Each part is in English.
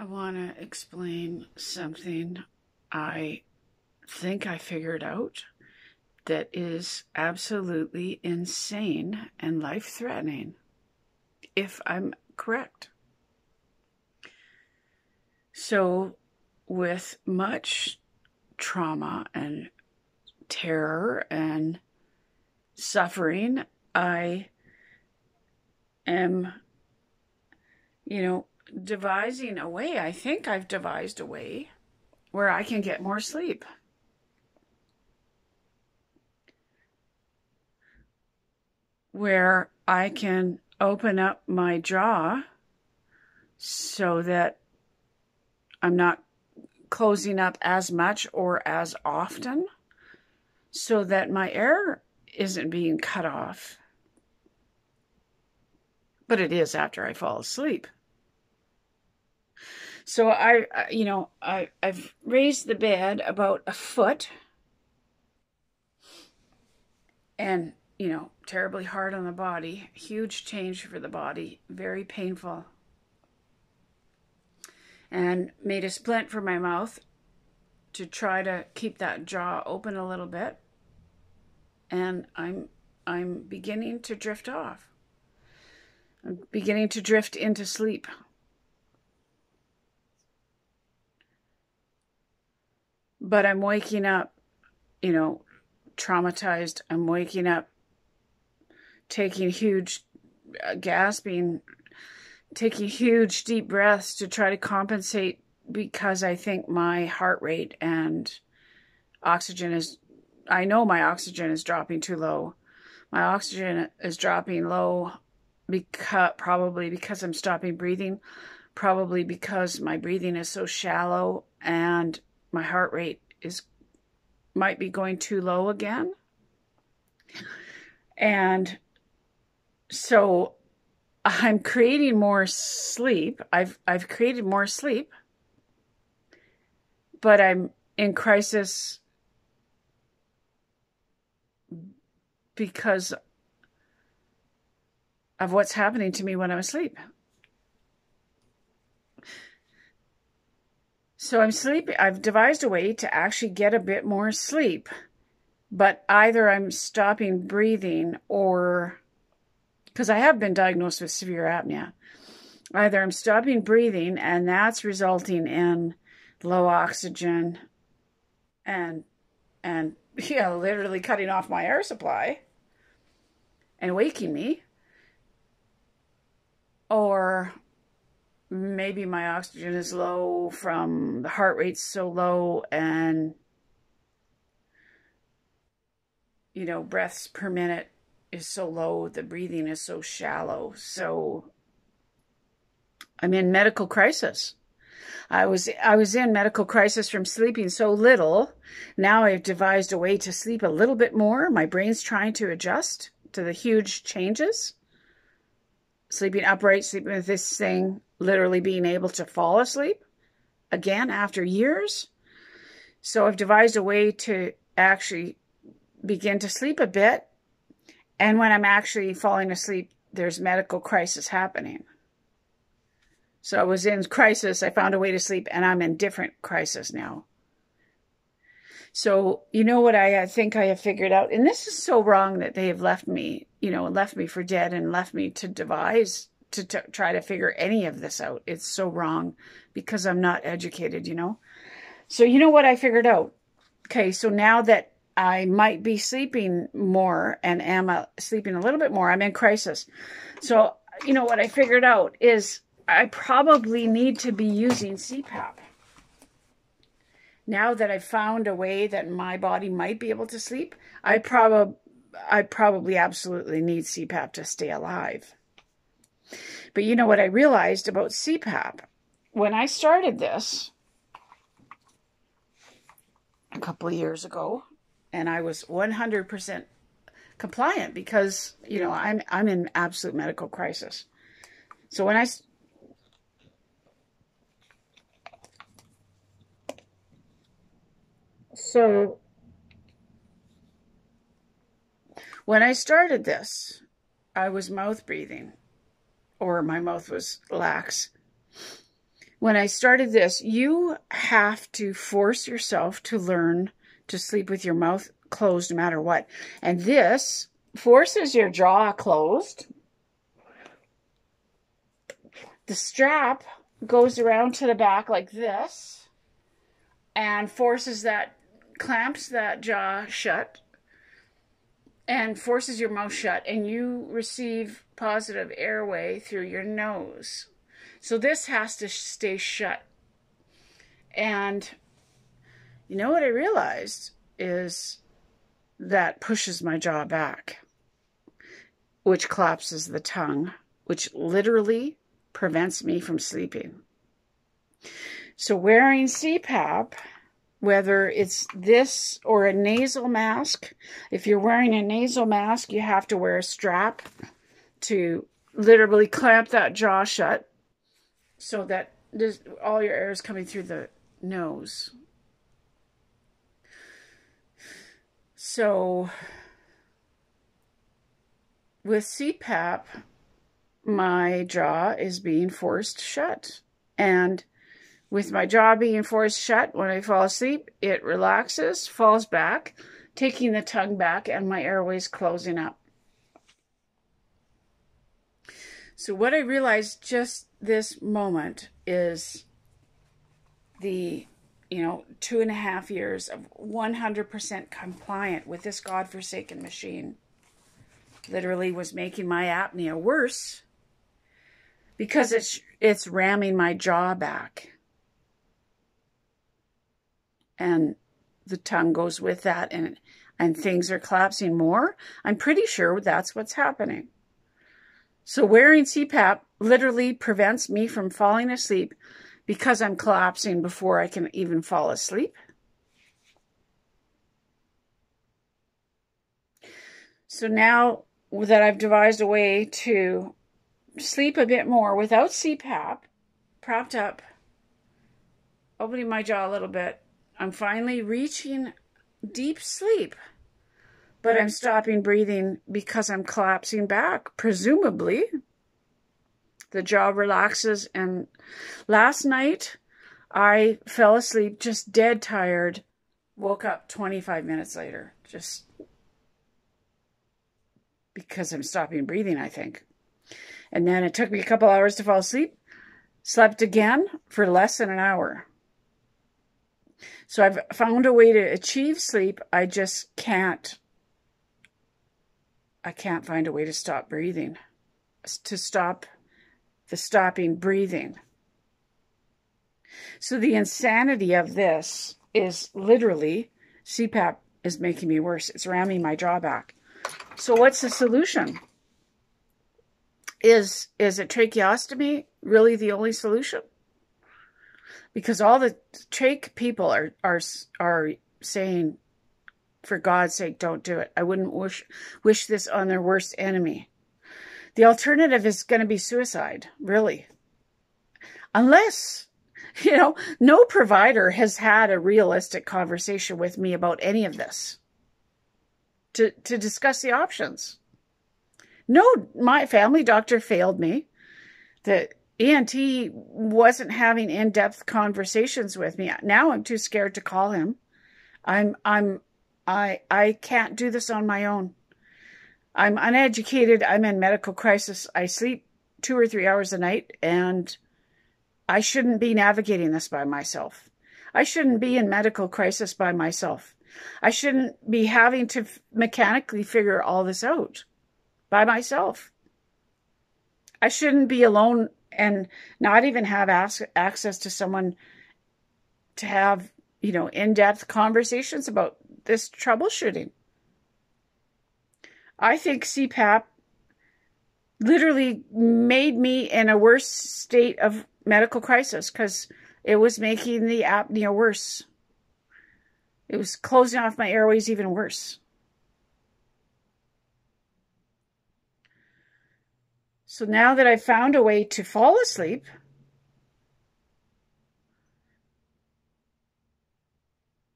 I want to explain something I think I figured out that is absolutely insane and life threatening, if I'm correct. So, with much trauma and terror and suffering, I am, you know, devising a way. I think I've devised a way where I can get more sleep. Where I can open up my jaw so that I'm not closing up as much or as often so that my air isn't being cut off. But it is after I fall asleep. So I, you know, I, I've raised the bed about a foot and, you know, terribly hard on the body, huge change for the body, very painful. And made a splint for my mouth to try to keep that jaw open a little bit. And I'm I'm beginning to drift off. I'm beginning to drift into sleep. But I'm waking up, you know, traumatized. I'm waking up taking huge, uh, gasping, taking huge deep breaths to try to compensate because I think my heart rate and oxygen is, I know my oxygen is dropping too low. My oxygen is dropping low because probably because I'm stopping breathing, probably because my breathing is so shallow and my heart rate is might be going too low again. And so I'm creating more sleep. I've I've created more sleep. But I'm in crisis because of what's happening to me when I'm asleep. So I'm sleeping. I've devised a way to actually get a bit more sleep, but either I'm stopping breathing or because I have been diagnosed with severe apnea. Either I'm stopping breathing and that's resulting in low oxygen and and yeah, literally cutting off my air supply and waking me. Or maybe my oxygen is low from the heart rate's so low and you know breaths per minute is so low the breathing is so shallow. So i'm in medical crisis. I was i was in medical crisis from sleeping so little. Now i've devised a way to sleep a little bit more. My brain's trying to adjust to the huge changes. Sleeping upright sleeping with this thing literally being able to fall asleep again after years. So I've devised a way to actually begin to sleep a bit. And when I'm actually falling asleep, there's medical crisis happening. So I was in crisis. I found a way to sleep and I'm in different crisis now. So, you know what I, think I have figured out? And this is so wrong that they have left me, you know, left me for dead and left me to devise to t- try to figure any of this out. It's so wrong because I'm not educated, you know? So, you know what I figured out? Okay, so now that I might be sleeping more and am uh, sleeping a little bit more, I'm in crisis. So, you know what I figured out is I probably need to be using CPAP. Now that I've found a way that my body might be able to sleep, I probably I probably absolutely need CPAP to stay alive. But you know what I realized about CPAP? When I started this a couple of years ago, and I was 100% compliant because, you know, I'm, I'm in absolute medical crisis. So when I So when I started this, I was mouth breathing or my mouth was lax. when I started this, you have to force yourself to learn to sleep with your mouth closed no matter what. And this forces your jaw closed. The strap goes around to the back like this and forces that, clamps that jaw shut and forces your mouth shut and you receive positive airway through your nose. So this has to stay shut. And you know what I realized is that pushes my jaw back, which collapses the tongue, which literally prevents me from sleeping. So wearing CPAP, whether it's this or a nasal mask, if you're wearing a nasal mask, you have to wear a strap to literally clamp that jaw shut so that all your air is coming through the nose. So with CPAP, my jaw is being forced shut. And with my jaw being forced shut, when I fall asleep, it relaxes, falls back, taking the tongue back, and my airways closing up. So, what I realized just this moment is the you know, two and a half years of 100% compliant with this godforsaken machine literally was making my apnea worse because it's it's ramming my jaw back and the tongue goes with that and and things are collapsing more i'm pretty sure that's what's happening so wearing cpap literally prevents me from falling asleep because I'm collapsing before I can even fall asleep. So now that I've devised a way to sleep a bit more without CPAP, propped up, opening my jaw a little bit, I'm finally reaching deep sleep. But I'm stopping breathing because I'm collapsing back, presumably the jaw relaxes. And last night, I fell asleep just dead tired. Woke up 25 minutes later, just because I'm stopping breathing, I think. And then it took me a couple hours to fall asleep. Slept again for less than an hour. So I've found a way to achieve sleep. I just can't. I can't find a way to stop breathing. To stop the stopping breathing. So the insanity of this is literally CPAP is making me worse. It's ramming my jaw back. So what's the solution? Is is a tracheostomy really the only solution? Because all the trach people are are are saying, for God's sake, don't do it. I wouldn't wish wish this on their worst enemy. The alternative is going to be suicide, really. Unless, you know, no provider has had a realistic conversation with me about any of this to, to discuss the options. No, my family doctor failed me. The ENT wasn't having in-depth conversations with me. Now I'm too scared to call him. I'm I'm I I can't do this on my own. I'm uneducated. I'm in medical crisis. I sleep two or three hours a night, and I shouldn't be navigating this by myself. I shouldn't be in medical crisis by myself. I shouldn't be having to mechanically figure all this out by myself. I shouldn't be alone and not even have access to someone to have, you know, in-depth conversations about this troubleshooting. I think CPAP literally made me in a worse state of medical crisis because it was making the apnea worse. It was closing off my airways even worse. So now that I've found a way to fall asleep,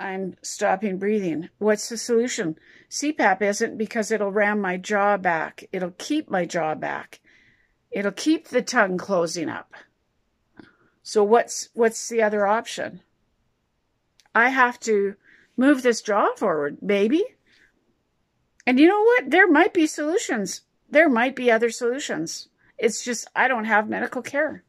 I'm stopping breathing. What's the solution? CPAP isn't because it'll ram my jaw back. It'll keep my jaw back. It'll keep the tongue closing up. So what's what's the other option? I have to move this jaw forward, maybe. And you know what? There might be solutions. There might be other solutions. It's just I don't have medical care.